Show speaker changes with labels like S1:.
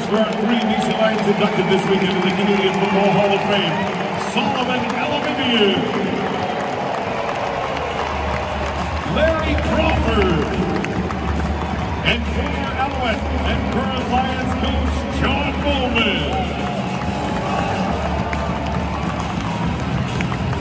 S1: first for our three BC Lions inducted this weekend into the Canadian Football Hall of Fame. Solomon Elimimian. Larry Crawford. And former Alouette and current Lions coach